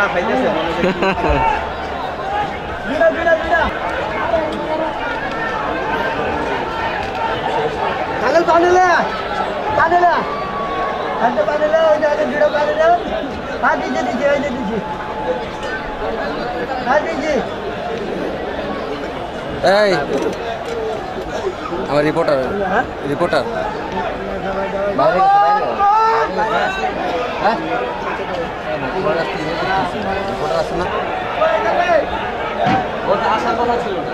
পোলা খাইতেছে মনে হয় দুইটা দুইটা দুইটা কাগজ পানিলে পানিলে হাতে পানিলে ওই যে আগে দুটো পানিলে হ্যাঁ দিচ্ছি দিচ্ছি ওই যে দিচ্ছি হ্যাঁ দিচ্ছি এই আমার রিপোর্টার হ্যাঁ রিপোর্টার বাইরে গেছে হ্যাঁ আছে না? ওটা আসার কথা ছিল না।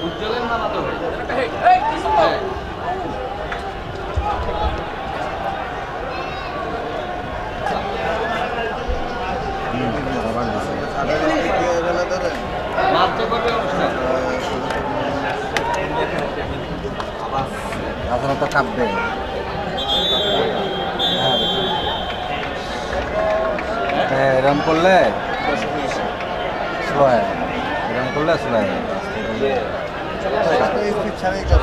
উজ্জ্বল বলতে মানে করাই দিচ্ছে ভিতরে দে করাই দিচ্ছে আমি এটা বললাম আরে খেলো খেলো 좋아해. 이런 골라스라해. 이게 스페이스 차이가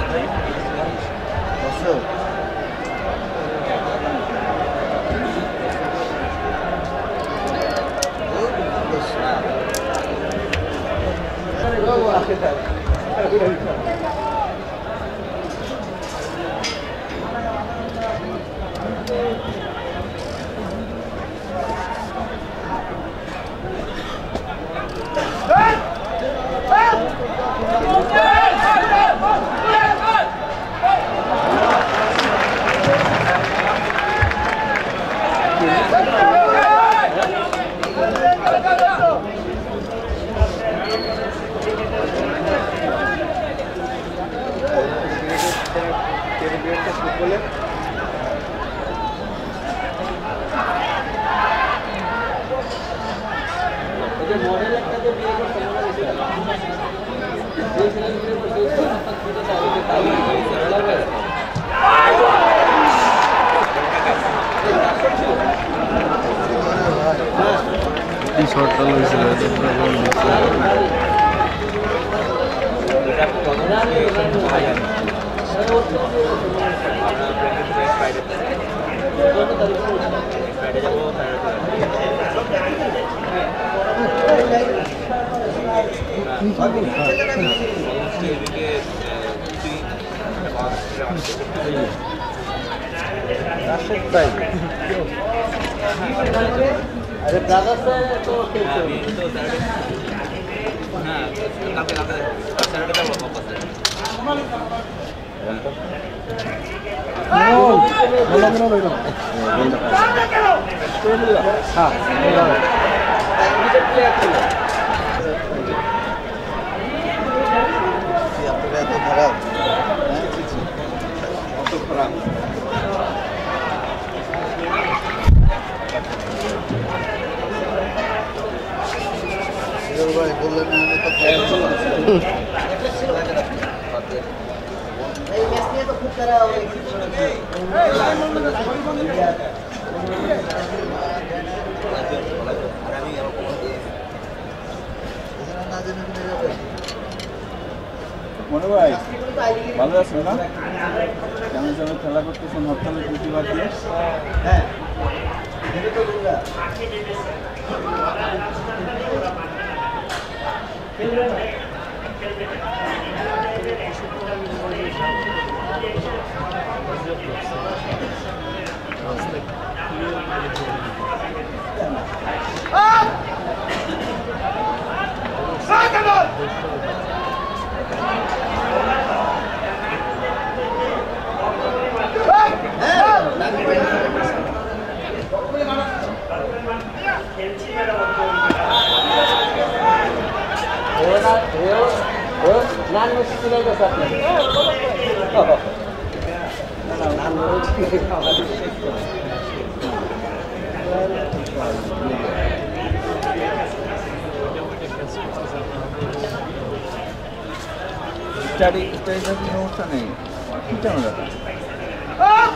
啊那个 ¿Qué 何もしてないでさ。何もしい。だけたね聞いかあ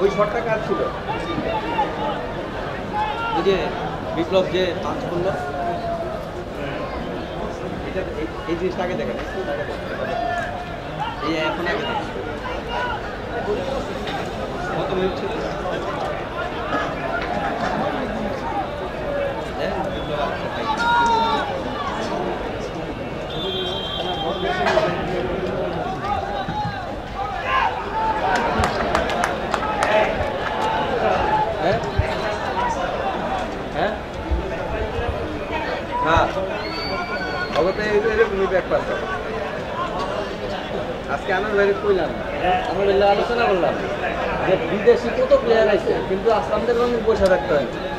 ওই শটটা কার ছিল? ওই যে বিপ্লব যে পাঁচ করল। এটা এই- এই জিনিসটা আগে দেখেন একটু আগে দেখেন। এই এখন আগে দেখেন। কত মিনিট ছিল? আজকে আমার আলোচনা করলাম যে বিদেশি কত প্লেয়ার আছে কিন্তু আসলামদের পয়সা রাখতে হ্যাঁ?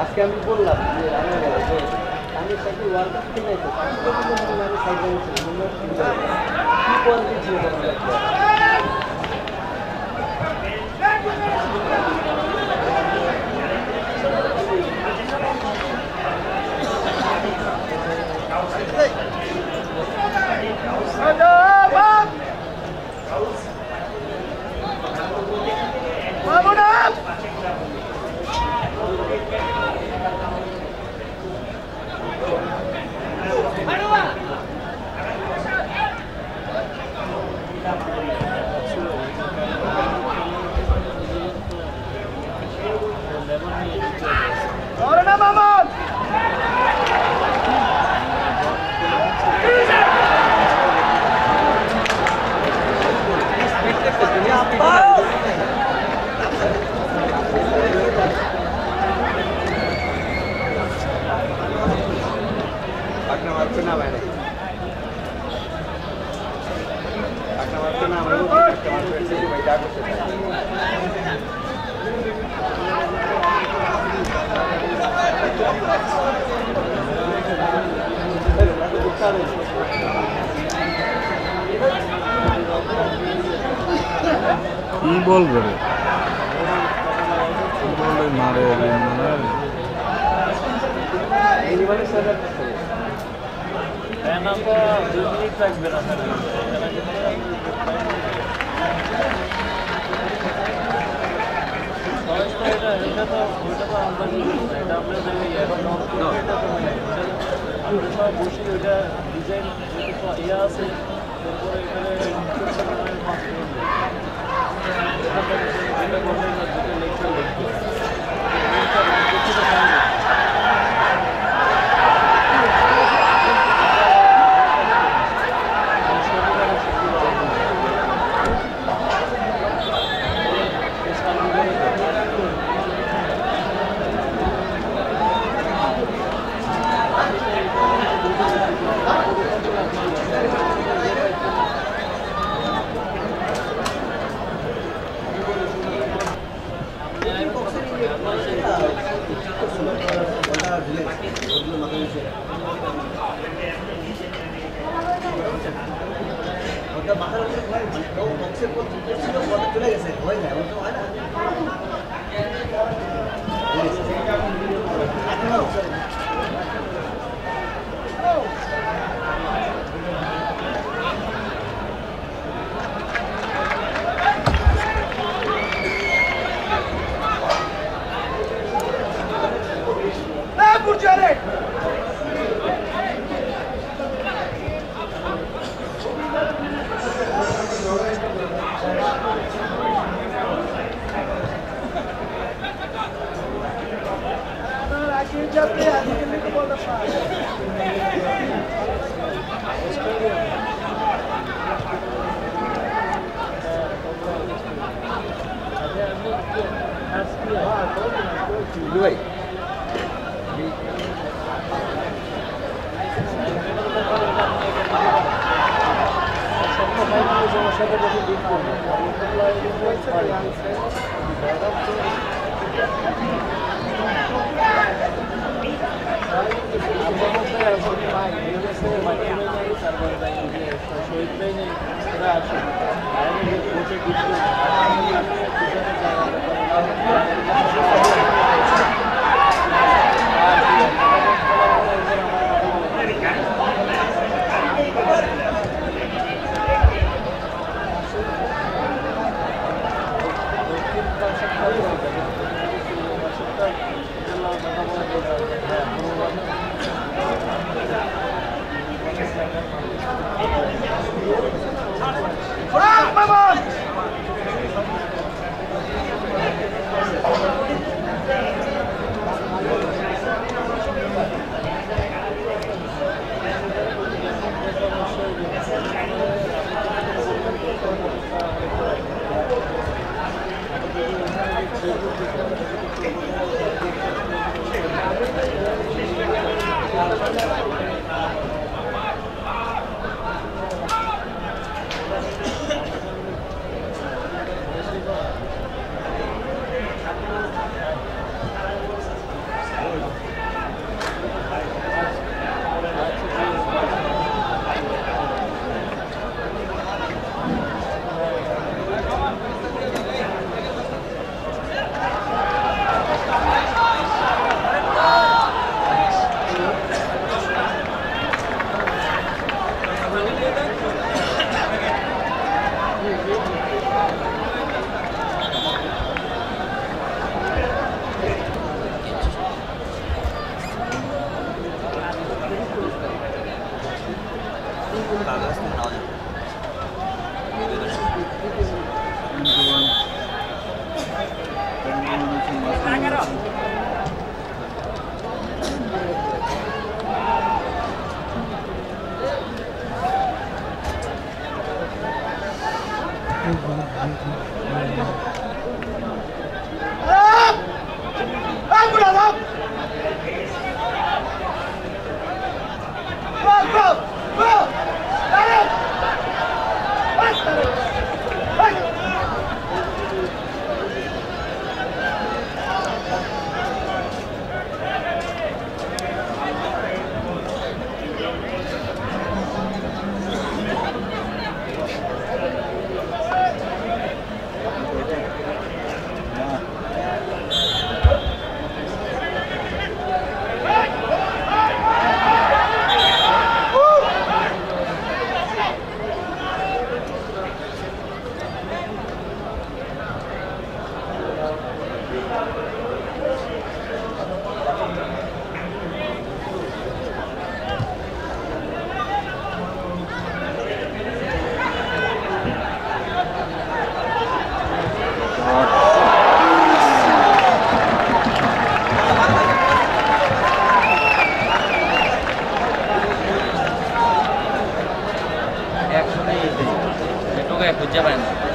আজকে আমি বললাম যে, আমি আমি সাইকেল ওয়ার্ল্ড কাপ কিনে আমি সাইকেল কি কোয়ালিটি ছিল কি বলবে রে? বলে মারে আমরা বসে ওইটা ডিজাইন ইয়ে আছে মাথার উপরে ভয় মানে কেউ বক্সের পর ছিল পরে চলে গেছে ভয় যায় Thank you. gue puja kan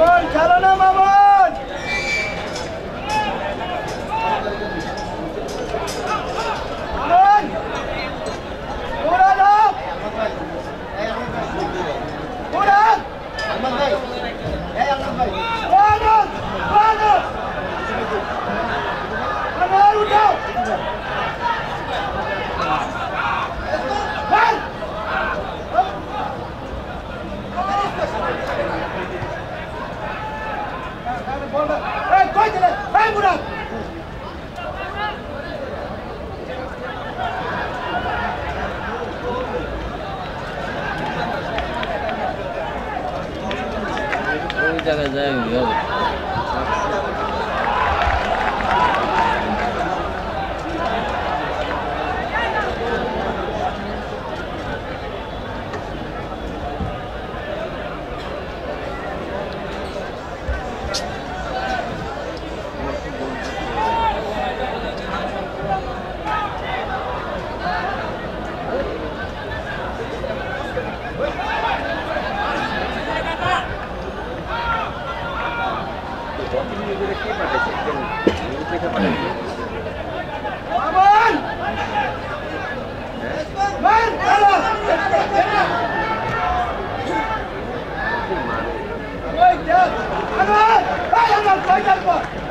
mamón! ¡Chalona, mamón! 大概在五六。快点吧！